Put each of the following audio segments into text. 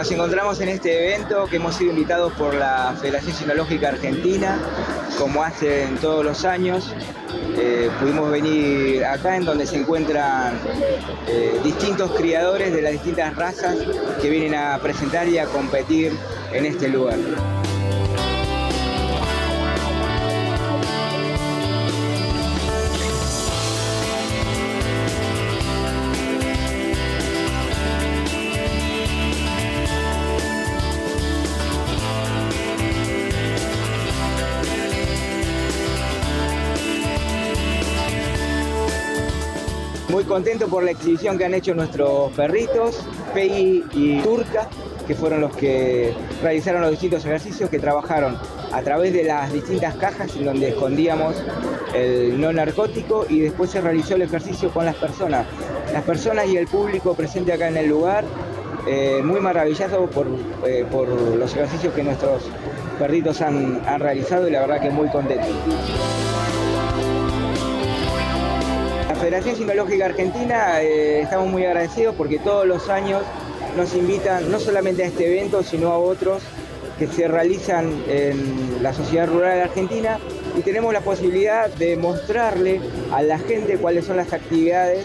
nos encontramos en este evento que hemos sido invitados por la Federación Sinológica Argentina, como hacen todos los años. Eh, pudimos venir acá en donde se encuentran eh, distintos criadores de las distintas razas que vienen a presentar y a competir en este lugar. Muy contento por la exhibición que han hecho nuestros perritos, Peggy y Turca, que fueron los que realizaron los distintos ejercicios, que trabajaron a través de las distintas cajas en donde escondíamos el no narcótico y después se realizó el ejercicio con las personas. Las personas y el público presente acá en el lugar, eh, muy maravillado por, eh, por, los ejercicios que nuestros perritos han realizado y la verdad que muy contento. Federación Sinológica Argentina eh, estamos muy agradecidos porque todos los años nos invitan no solamente a este evento, sino a otros que se realizan en la sociedad rural de Argentina y tenemos la posibilidad de mostrarle a la gente cuáles son las actividades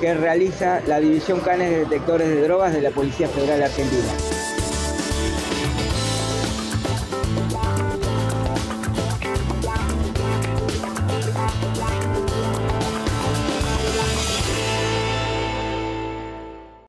que realiza la División Canes de Detectores de Drogas de la Policía Federal Argentina.